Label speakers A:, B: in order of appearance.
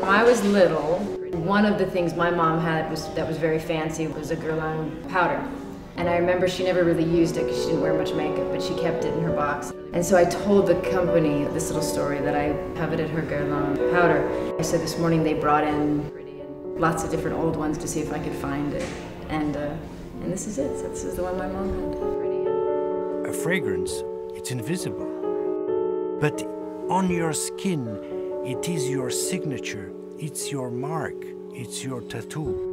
A: was little, one of the things my mom had was that was very fancy was a Guerlain powder. And I remember she never really used it because she didn't wear much makeup, but she kept it in her box. And so I told the company this little story that I coveted her Guerlain powder. I said this morning they brought in lots of different old ones to see if I could find it. And, uh, and this is it. So this is the one my mom had.
B: A fragrance, it's invisible. But on your skin, it is your signature, it's your mark, it's your tattoo.